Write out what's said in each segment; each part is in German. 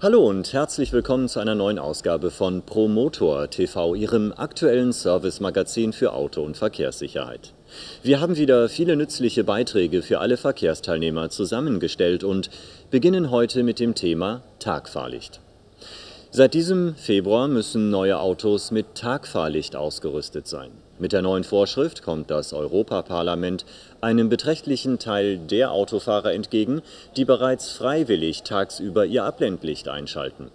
Hallo und herzlich willkommen zu einer neuen Ausgabe von Promotor TV, Ihrem aktuellen Service-Magazin für Auto- und Verkehrssicherheit. Wir haben wieder viele nützliche Beiträge für alle Verkehrsteilnehmer zusammengestellt und beginnen heute mit dem Thema Tagfahrlicht. Seit diesem Februar müssen neue Autos mit Tagfahrlicht ausgerüstet sein. Mit der neuen Vorschrift kommt das Europaparlament einem beträchtlichen Teil der Autofahrer entgegen, die bereits freiwillig tagsüber ihr Abblendlicht einschalten.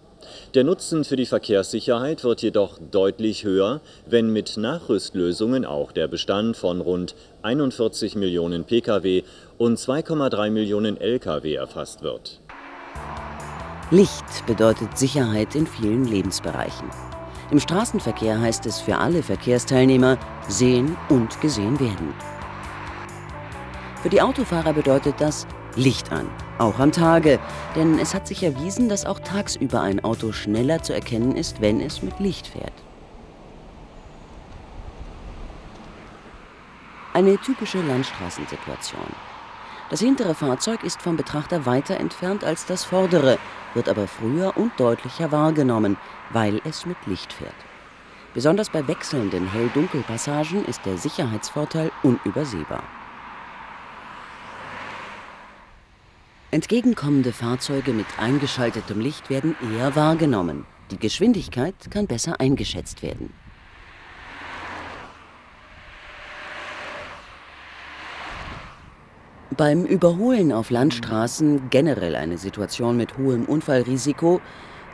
Der Nutzen für die Verkehrssicherheit wird jedoch deutlich höher, wenn mit Nachrüstlösungen auch der Bestand von rund 41 Millionen Pkw und 2,3 Millionen Lkw erfasst wird. Licht bedeutet Sicherheit in vielen Lebensbereichen. Im Straßenverkehr heißt es für alle Verkehrsteilnehmer sehen und gesehen werden. Für die Autofahrer bedeutet das Licht an, auch am Tage, denn es hat sich erwiesen, dass auch tagsüber ein Auto schneller zu erkennen ist, wenn es mit Licht fährt. Eine typische Landstraßensituation. Das hintere Fahrzeug ist vom Betrachter weiter entfernt als das vordere, wird aber früher und deutlicher wahrgenommen, weil es mit Licht fährt. Besonders bei wechselnden Hell-Dunkel-Passagen ist der Sicherheitsvorteil unübersehbar. Entgegenkommende Fahrzeuge mit eingeschaltetem Licht werden eher wahrgenommen. Die Geschwindigkeit kann besser eingeschätzt werden. Beim Überholen auf Landstraßen, generell eine Situation mit hohem Unfallrisiko,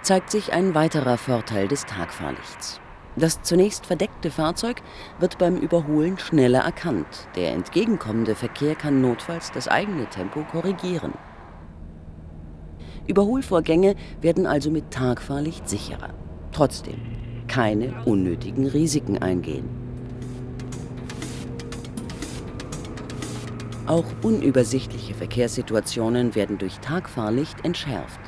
zeigt sich ein weiterer Vorteil des Tagfahrlichts. Das zunächst verdeckte Fahrzeug wird beim Überholen schneller erkannt. Der entgegenkommende Verkehr kann notfalls das eigene Tempo korrigieren. Überholvorgänge werden also mit Tagfahrlicht sicherer. Trotzdem keine unnötigen Risiken eingehen. Auch unübersichtliche Verkehrssituationen werden durch Tagfahrlicht entschärft.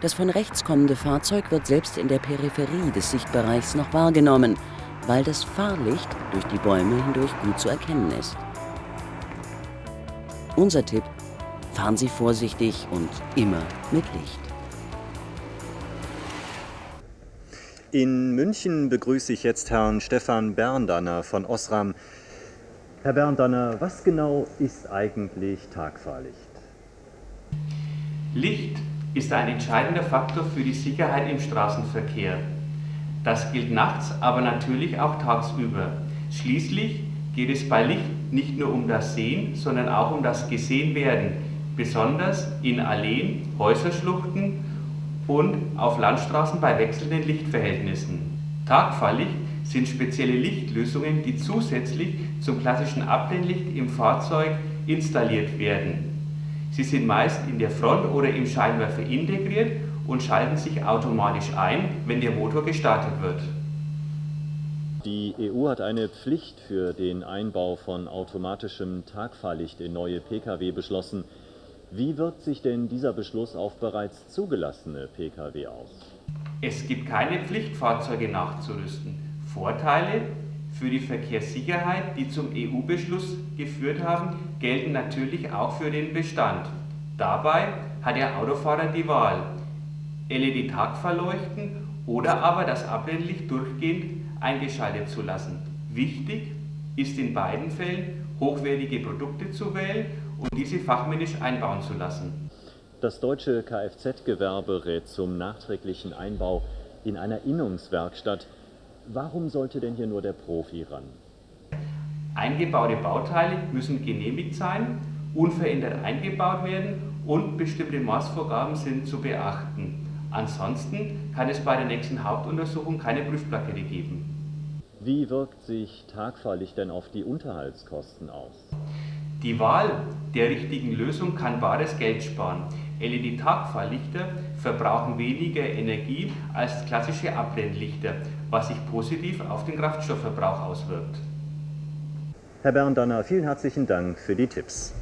Das von rechts kommende Fahrzeug wird selbst in der Peripherie des Sichtbereichs noch wahrgenommen, weil das Fahrlicht durch die Bäume hindurch gut zu erkennen ist. Unser Tipp, fahren Sie vorsichtig und immer mit Licht. In München begrüße ich jetzt Herrn Stefan Berndanner von Osram. Herr Berndanner, was genau ist eigentlich Tagfahrlicht? Licht ist ein entscheidender Faktor für die Sicherheit im Straßenverkehr. Das gilt nachts, aber natürlich auch tagsüber. Schließlich geht es bei Licht nicht nur um das Sehen, sondern auch um das Gesehenwerden, besonders in Alleen, Häuserschluchten und auf Landstraßen bei wechselnden Lichtverhältnissen. Tagfahrlicht sind spezielle Lichtlösungen, die zusätzlich zum klassischen Abblendlicht im Fahrzeug installiert werden. Sie sind meist in der Front oder im Scheinwerfer integriert und schalten sich automatisch ein, wenn der Motor gestartet wird. Die EU hat eine Pflicht für den Einbau von automatischem Tagfahrlicht in neue Pkw beschlossen. Wie wirkt sich denn dieser Beschluss auf bereits zugelassene Pkw aus? Es gibt keine Pflicht, Fahrzeuge nachzurüsten. Vorteile für die Verkehrssicherheit, die zum EU-Beschluss geführt haben, gelten natürlich auch für den Bestand. Dabei hat der Autofahrer die Wahl, LED-Tagverleuchten oder aber das Abblendlicht durchgehend eingeschaltet zu lassen. Wichtig ist in beiden Fällen, hochwertige Produkte zu wählen und diese fachmännisch einbauen zu lassen. Das deutsche Kfz-Gewerbe rät zum nachträglichen Einbau in einer Innungswerkstatt Warum sollte denn hier nur der Profi ran? Eingebaute Bauteile müssen genehmigt sein, unverändert eingebaut werden und bestimmte Maßvorgaben sind zu beachten. Ansonsten kann es bei der nächsten Hauptuntersuchung keine Prüfplakette geben. Wie wirkt sich Tagfahrlicht denn auf die Unterhaltskosten aus? Die Wahl der richtigen Lösung kann bares Geld sparen. LED-Tagfahrlichter verbrauchen weniger Energie als klassische Abblendlichter, was sich positiv auf den Kraftstoffverbrauch auswirkt. Herr Berndanner, vielen herzlichen Dank für die Tipps.